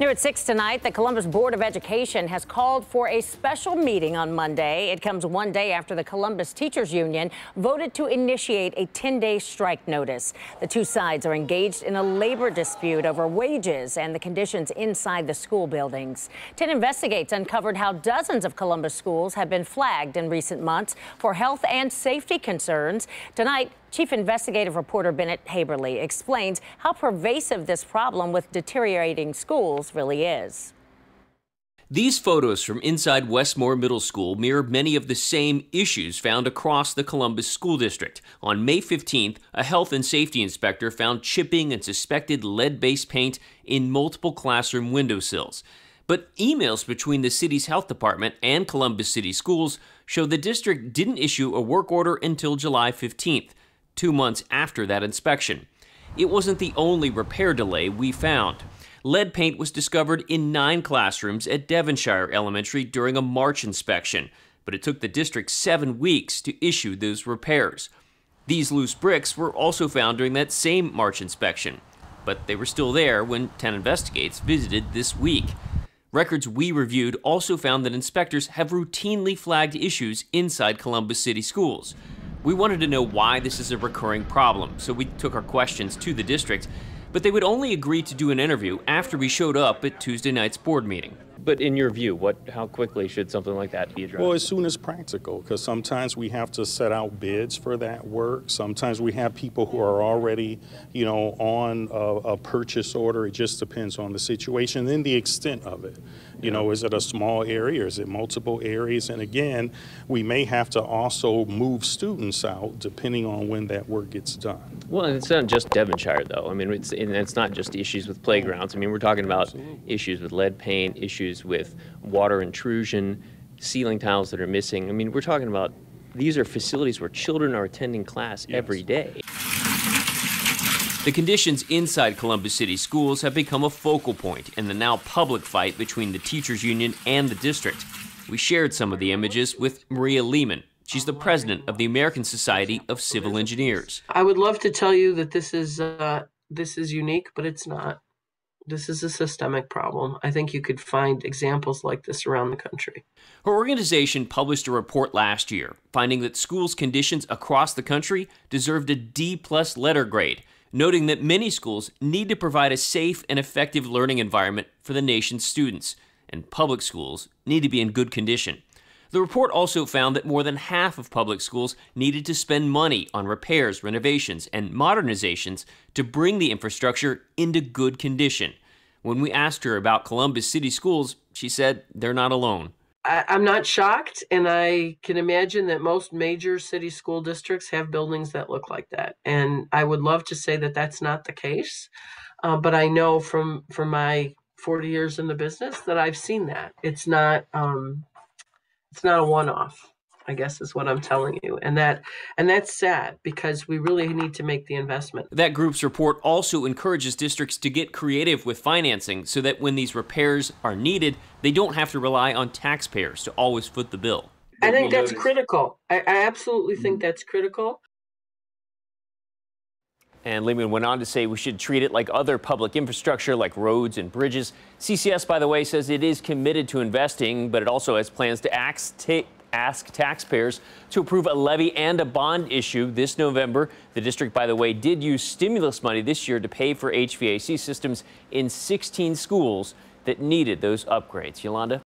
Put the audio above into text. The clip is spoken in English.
New at 6 tonight, the Columbus Board of Education has called for a special meeting on Monday. It comes one day after the Columbus Teachers Union voted to initiate a 10-day strike notice. The two sides are engaged in a labor dispute over wages and the conditions inside the school buildings. 10 Investigates uncovered how dozens of Columbus schools have been flagged in recent months for health and safety concerns. Tonight, Chief Investigative Reporter Bennett Haeberle explains how pervasive this problem with deteriorating schools really is. These photos from inside Westmoor Middle School mirror many of the same issues found across the Columbus School District. On May 15th, a health and safety inspector found chipping and suspected lead based paint in multiple classroom windowsills. But emails between the city's health department and Columbus City Schools show the district didn't issue a work order until July 15th two months after that inspection. It wasn't the only repair delay we found. Lead paint was discovered in nine classrooms at Devonshire Elementary during a March inspection, but it took the district seven weeks to issue those repairs. These loose bricks were also found during that same March inspection, but they were still there when 10 Investigates visited this week. Records we reviewed also found that inspectors have routinely flagged issues inside Columbus City schools. We wanted to know why this is a recurring problem, so we took our questions to the district, but they would only agree to do an interview after we showed up at Tuesday night's board meeting. But in your view, what, how quickly should something like that be addressed? Well, as soon as practical, because sometimes we have to set out bids for that work. Sometimes we have people who are already, you know, on a, a purchase order. It just depends on the situation and the extent of it. You know, is it a small area? Is it multiple areas? And again, we may have to also move students out depending on when that work gets done. Well, and it's not just Devonshire, though. I mean, it's, it's not just issues with playgrounds. I mean, we're talking about Absolutely. issues with lead paint, issues with water intrusion, ceiling tiles that are missing. I mean, we're talking about these are facilities where children are attending class yes. every day. The conditions inside Columbus City schools have become a focal point in the now public fight between the teachers union and the district. We shared some of the images with Maria Lehman. She's the president of the American Society of Civil Engineers. I would love to tell you that this is uh, this is unique, but it's not. This is a systemic problem. I think you could find examples like this around the country. Her organization published a report last year finding that schools' conditions across the country deserved a D plus letter grade noting that many schools need to provide a safe and effective learning environment for the nation's students, and public schools need to be in good condition. The report also found that more than half of public schools needed to spend money on repairs, renovations, and modernizations to bring the infrastructure into good condition. When we asked her about Columbus City schools, she said they're not alone. I, am not shocked, and I can imagine that most major city school districts have buildings that look like that. And I would love to say that that's not the case, uh, but I know from from my 40 years in the business that I've seen that. It's not um, it's not a one-off. I guess is what I'm telling you. And that and that's sad because we really need to make the investment. That group's report also encourages districts to get creative with financing so that when these repairs are needed, they don't have to rely on taxpayers to always foot the bill. I think that's critical. I, I absolutely think mm-hmm. that's critical. And Lehman went on to say we should treat it like other public infrastructure like roads and bridges. CCS, by the way, says it is committed to investing, but it also has plans to act, ask taxpayers to approve a levy and a bond issue this November. The district, by the way, did use stimulus money this year to pay for HVAC systems in 16 schools that needed those upgrades. Yolanda?